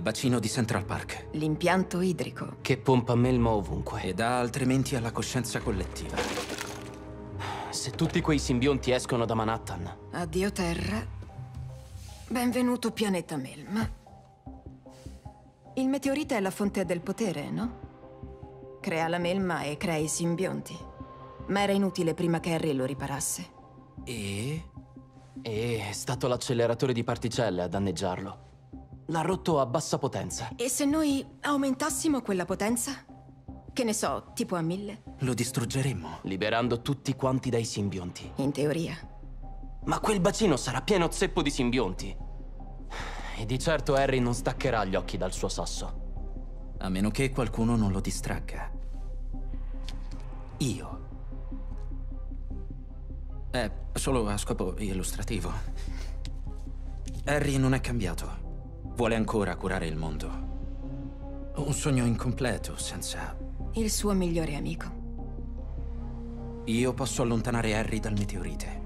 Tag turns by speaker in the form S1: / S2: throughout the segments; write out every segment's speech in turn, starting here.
S1: Il bacino di Central Park.
S2: L'impianto idrico.
S3: Che pompa melma ovunque.
S1: E dà altrimenti alla coscienza collettiva.
S3: Se tutti quei simbionti escono da Manhattan.
S2: Addio Terra. Benvenuto pianeta Melma. Il meteorite è la fonte del potere, no? Crea la melma e crea i simbionti. Ma era inutile prima che Harry lo riparasse.
S1: E?
S3: E è stato l'acceleratore di particelle a danneggiarlo. L'ha rotto a bassa potenza.
S2: E se noi aumentassimo quella potenza? Che ne so, tipo a mille?
S1: Lo distruggeremmo.
S3: Liberando tutti quanti dai simbionti.
S2: In teoria.
S3: Ma quel bacino sarà pieno zeppo di simbionti. E di certo Harry non staccherà gli occhi dal suo sasso.
S1: A meno che qualcuno non lo distragga. Io. È solo a scopo illustrativo. Harry non è cambiato. Vuole ancora curare il mondo. Un sogno incompleto, senza...
S2: Il suo migliore amico.
S1: Io posso allontanare Harry dal meteorite.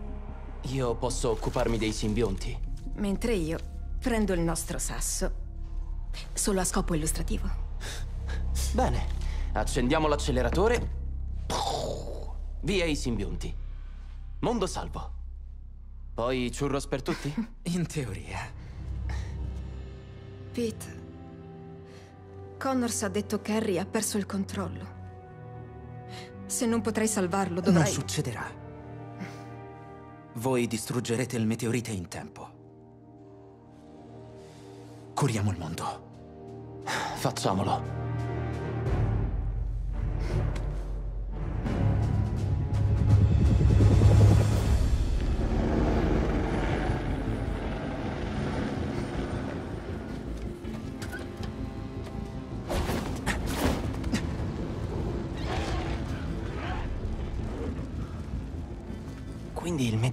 S3: Io posso occuparmi dei simbionti.
S2: Mentre io prendo il nostro sasso. Solo a scopo illustrativo.
S3: Bene, accendiamo l'acceleratore. Via i simbionti. Mondo salvo. Poi churros per tutti?
S1: In teoria.
S2: Pete. Connors ha detto che Harry ha perso il controllo. Se non potrai salvarlo, dovrai...
S1: Non succederà. Voi distruggerete il meteorite in tempo. Curiamo il mondo.
S3: Facciamolo.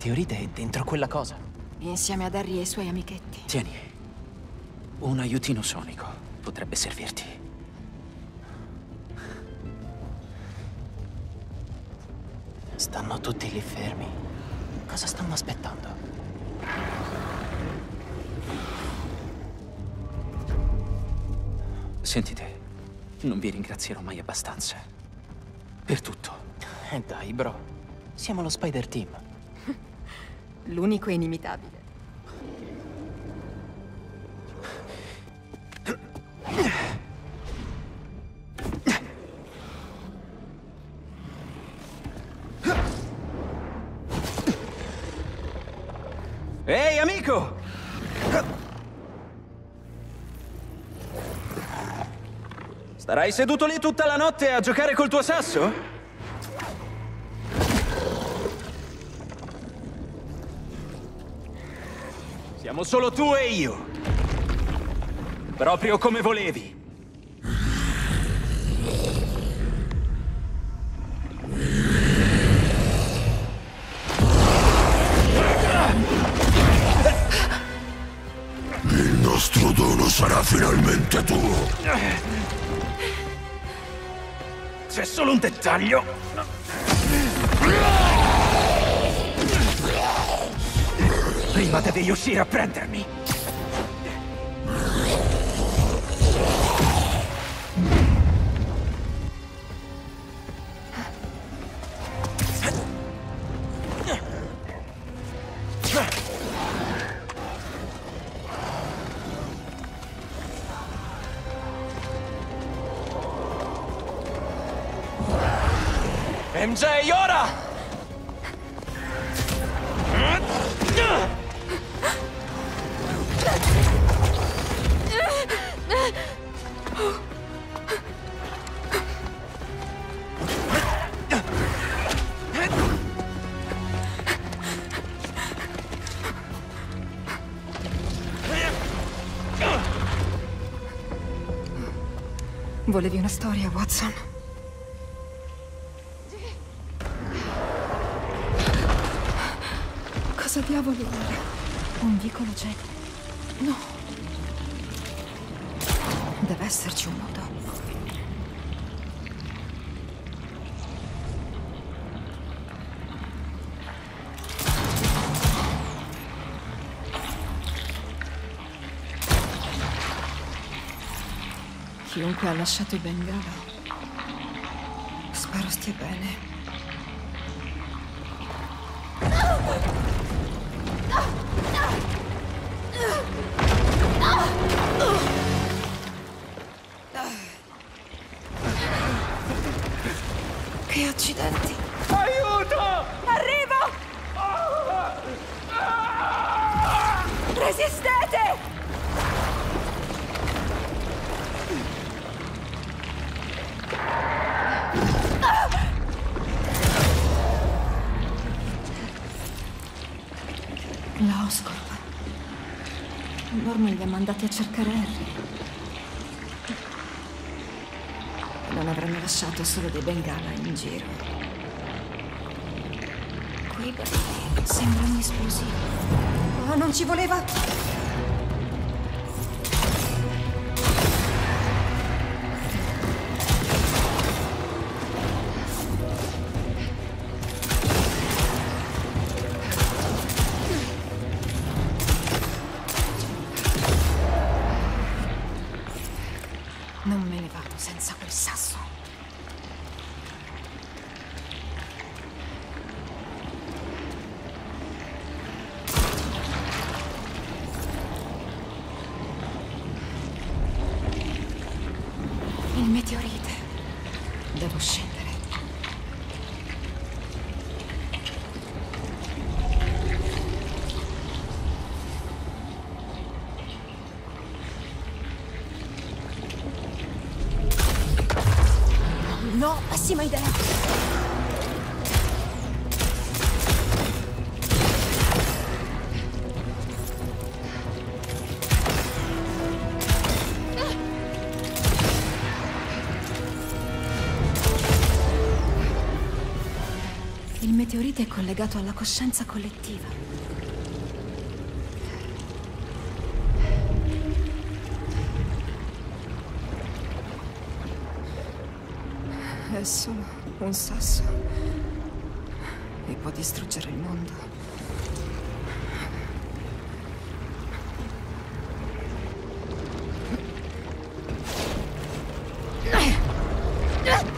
S3: Meteorite è dentro quella cosa?
S2: Insieme ad Harry e i suoi amichetti.
S1: Tieni. Un aiutino sonico. Potrebbe servirti.
S3: Stanno tutti lì fermi. Cosa stanno aspettando?
S1: Sentite, non vi ringrazierò mai abbastanza. Per tutto.
S3: Eh dai, bro. Siamo lo Spider Team.
S2: L'unico inimitabile.
S1: Ehi, amico! Starai seduto lì tutta la notte a giocare col tuo sasso? Siamo solo tu e io. Proprio come volevi.
S4: Il nostro dono sarà finalmente tuo.
S1: C'è solo un dettaglio. Prima devi uscire a prendermi.
S2: Volevi una storia, Watson? Cosa diavolo era? Un vicolo cieco? No. Deve esserci un modo. Chiunque ha lasciato i Bengala. Spero stia bene. Oscorp. Norman li ha mandati a cercare Harry. Non avranno lasciato solo dei bengala in giro. Quei barili sembrano esplosivi. Oh, non ci voleva! Non me ne vado senza quel sasso. Meteorite è collegato alla coscienza collettiva. È solo un sasso. E può distruggere il mondo. Ora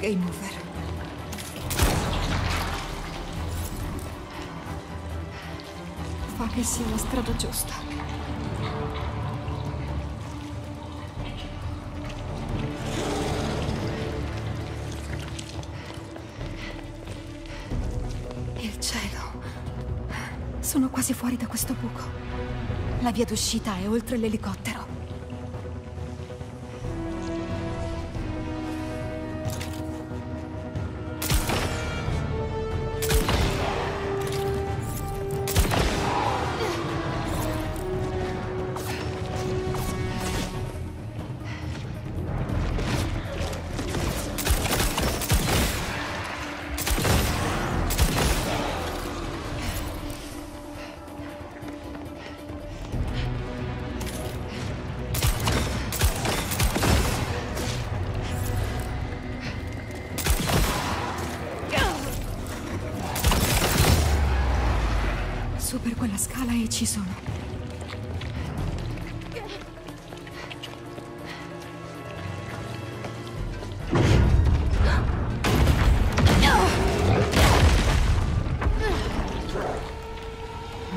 S2: game over. Fa che sia la strada giusta. Il cielo. Sono quasi fuori da questo buco. La via d'uscita è oltre l'elicottero. la scala e ci sono.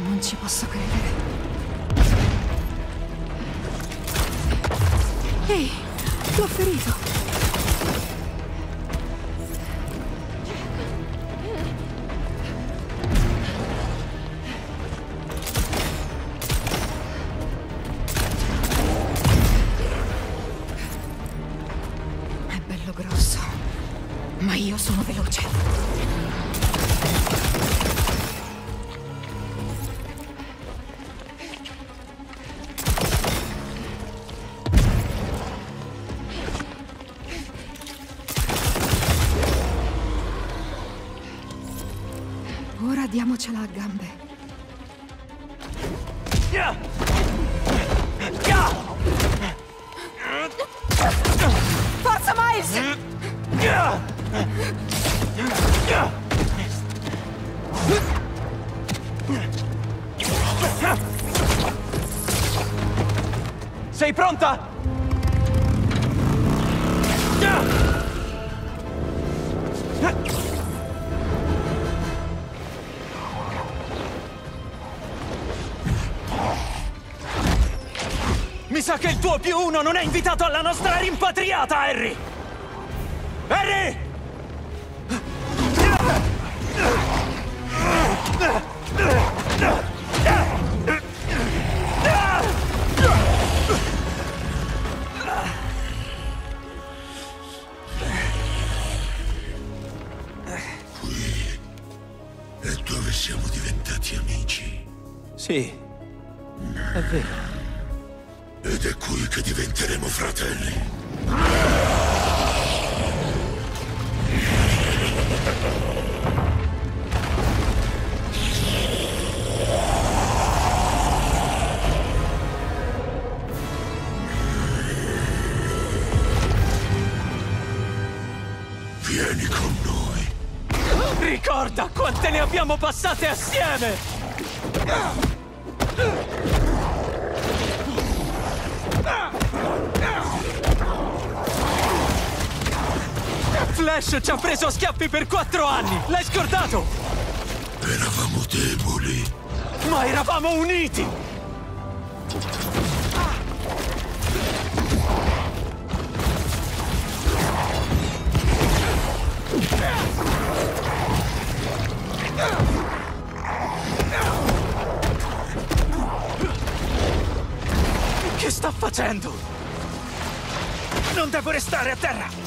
S2: Non ci posso credere. Ehi, l'ho ferito. Sono veloce. Ora diamocela a gambe. Forza Miles!
S5: Sei pronta? Mi sa che il tuo più uno non è invitato alla nostra rimpatriata, Harry! Harry!
S1: Sì, è vero.
S4: Ed è qui che diventeremo fratelli.
S5: Ricorda quante ne abbiamo passate assieme! Flash ci ha preso a schiaffi per quattro anni! L'hai scordato?
S4: Eravamo deboli.
S5: Ma eravamo uniti! Non devo restare a terra!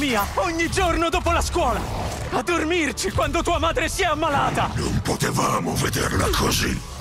S5: Mia ogni giorno dopo la scuola! A dormirci quando tua madre si è ammalata!
S4: Non potevamo vederla così.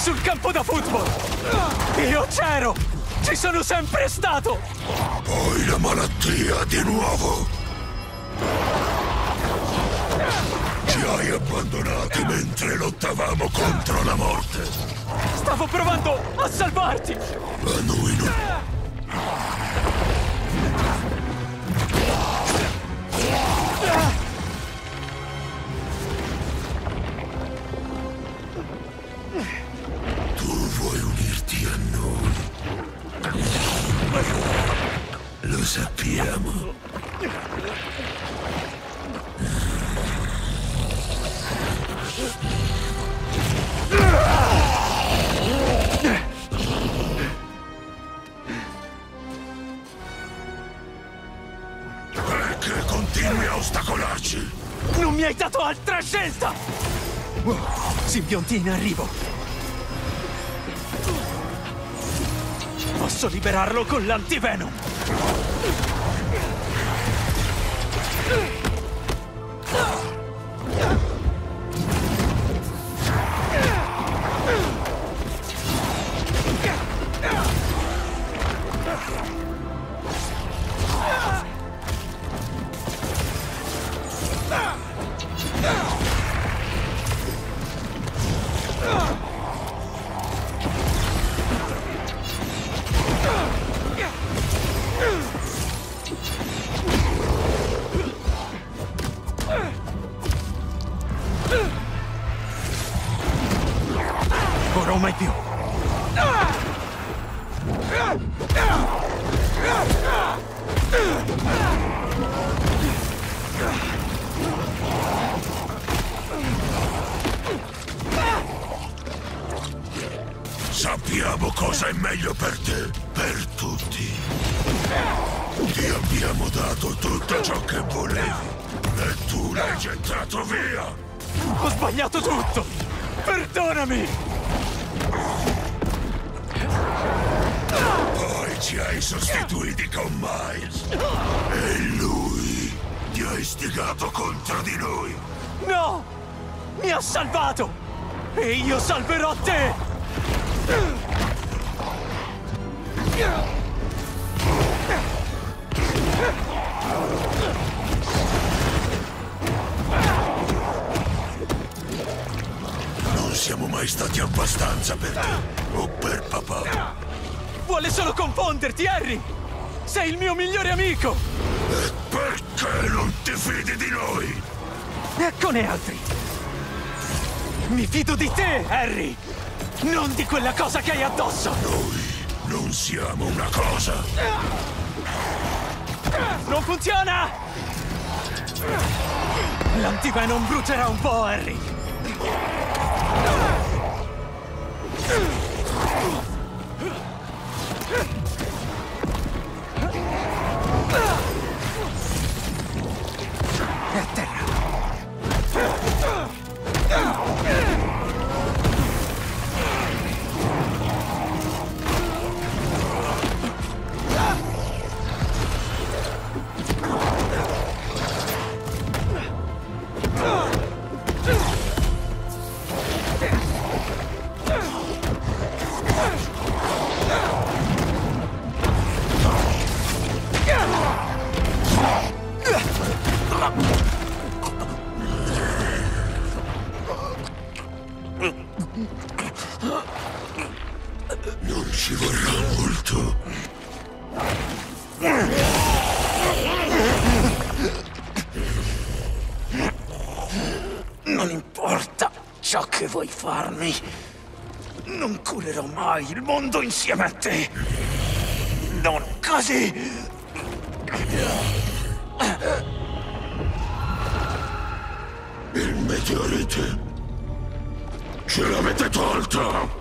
S5: Sul campo da football! Io c'ero! Ci sono sempre stato!
S4: Poi la malattia di nuovo. Ci hai abbandonati mentre lottavamo contro la morte.
S5: Stavo provando a salvarti!
S4: Ma noi non... Tu sappiamo. Perché continui a ostacolarci?
S5: Non mi hai dato altra scelta! Wow, simbionti in arrivo! Posso liberarlo con l'antivenom! Ugh! Mai più!
S4: Sappiamo cosa è meglio per te, per tutti. Ti abbiamo dato tutto ciò che volevi e tu l'hai gettato via.
S5: Ho sbagliato tutto! Perdonami!
S4: Poi ci hai sostituiti con Miles. E lui ti ha istigato contro di noi.
S5: No! Mi ha salvato! E io salverò te!
S4: Non siamo mai stati abbastanza per te o per papà.
S5: Vuole solo confonderti, Harry! Sei il mio migliore amico!
S4: E perché non ti fidi di noi?
S5: Eccone altri! Mi fido di te, Harry! Non di quella cosa che hai addosso!
S4: Noi non siamo una cosa.
S5: Non funziona! L'antivenom brucerà un po', Harry! È
S4: Non
S1: importa ciò che vuoi farmi. Non curerò mai il mondo insieme a te. Non così.
S4: Il meteorite. Ce l'avete tolto.